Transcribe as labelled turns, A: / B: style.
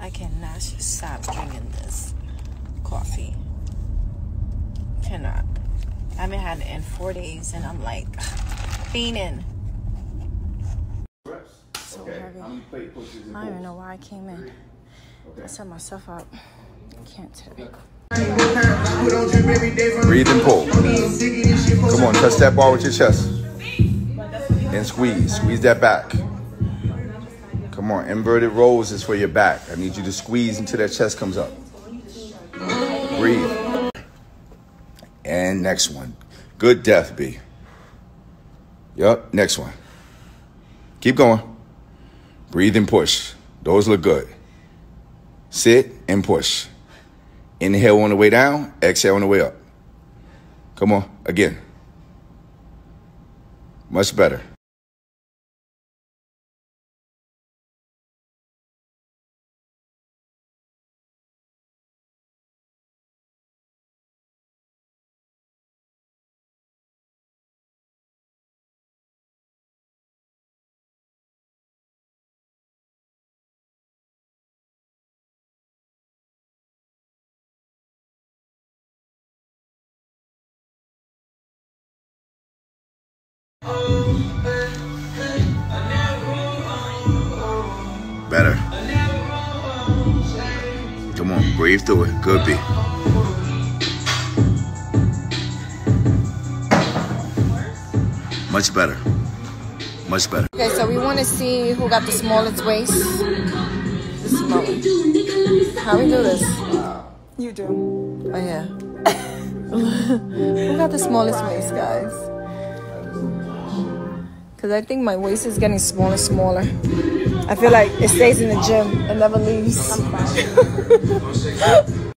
A: I cannot stop drinking this coffee. Cannot. I haven't had it in four days and I'm like fiending. So heavy. I don't even know why I came in. I set myself up. I can't today.
B: Breathe and pull. Come on, touch that bar with your chest. And squeeze. Squeeze that back. Come on, inverted rows is for your back. I need you to squeeze until that chest comes up. Breathe. And next one. Good death, B. Yup, next one. Keep going. Breathe and push. Those look good. Sit and push. Inhale on the way down, exhale on the way up. Come on, again. Much better. Better. Come on, breathe through it. Good B. Much better. Much better.
A: Okay, so we want to see who got the smallest waist. The smallest. How we do this? You do. Oh yeah. who got the smallest waist, guys? Because I think my waist is getting smaller, smaller. I feel like it stays in the gym and never leaves.